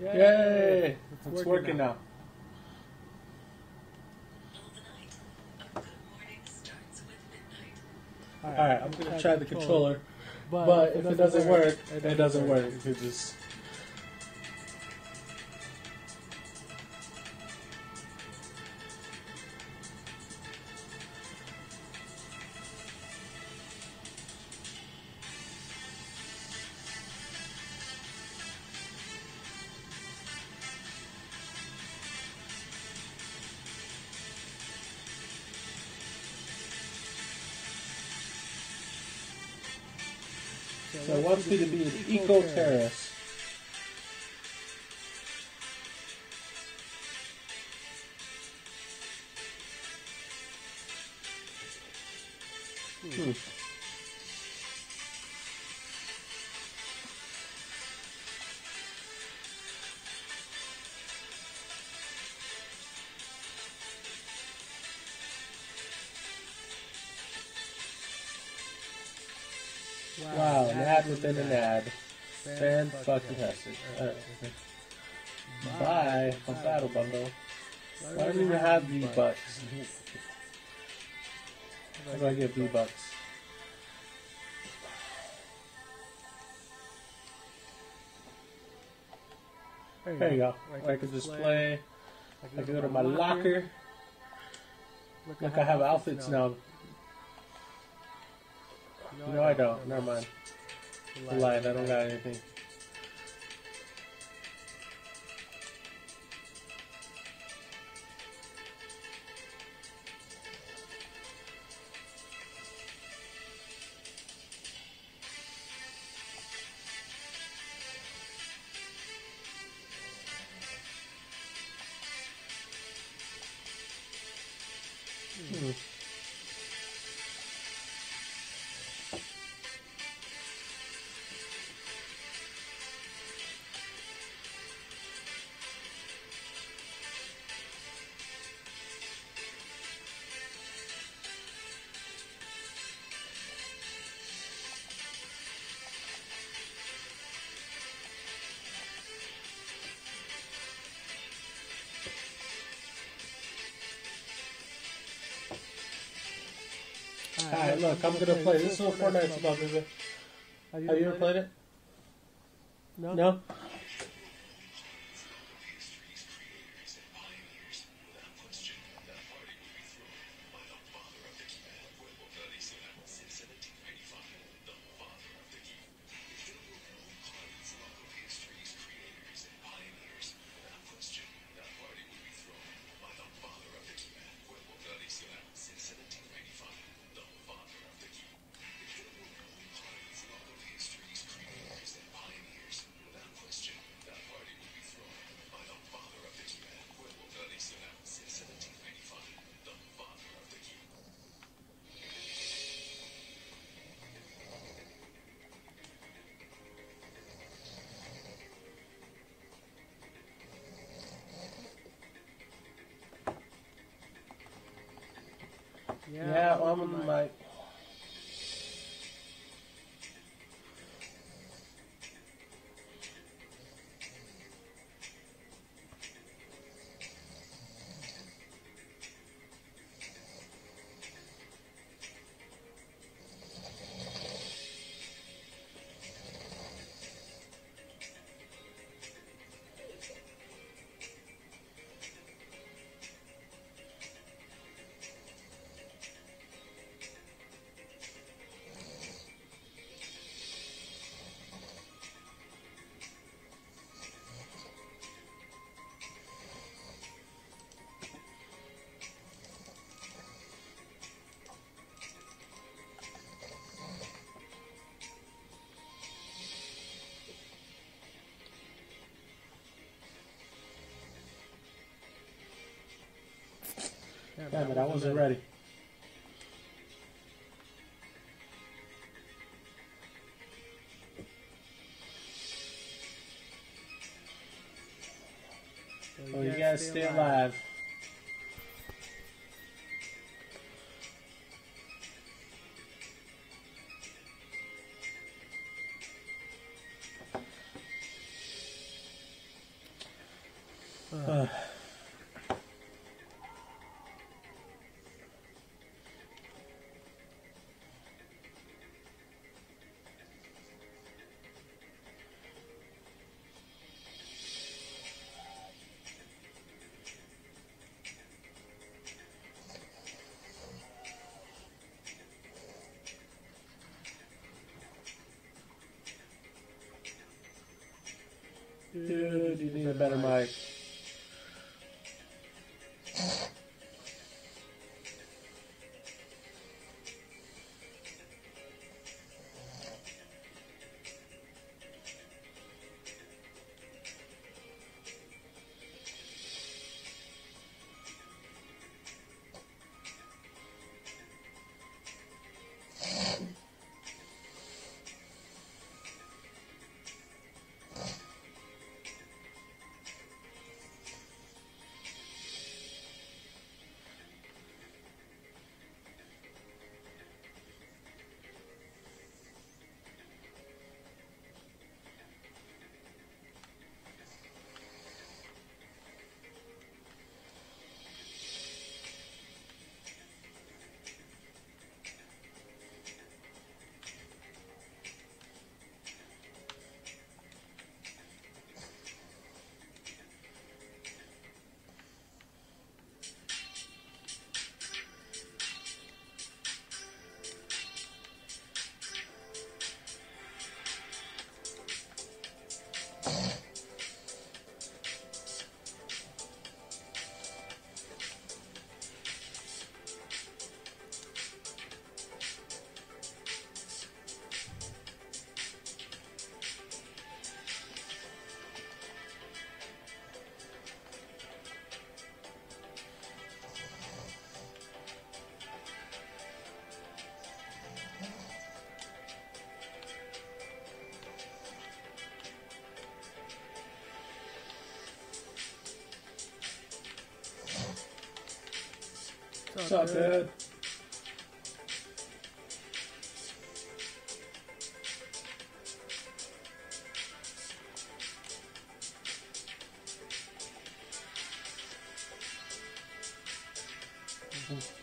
Yay! It's, working, now. Alright, I'm gonna try the controller, but if it doesn't work, it doesn't work. It just So wants me to be an eco Wow, an ad within an ad. Fan fucking tastic. Alright, uh, okay. Buy a battle bundle. I don't even have V bucks. How do I get V bucks? There you go. I can display. I can go to my locker. Look, I have outfits now. No, I don't. Never mind. I lied. I don't got anything. Hmm. Alright, look, I'm gonna play. This is what Fortnite's about, baby. Have you ever played it? No. No? Yeah, well, I'm my. Damn it, I wasn't ready. Oh, you gotta stay alive. Dude, you better mic. Sucks, Ed. Mm-hmm.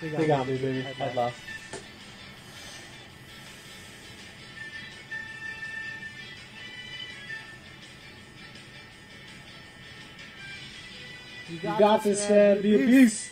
Dude? They got me, baby. I lost. You You got this, man. Be a beast.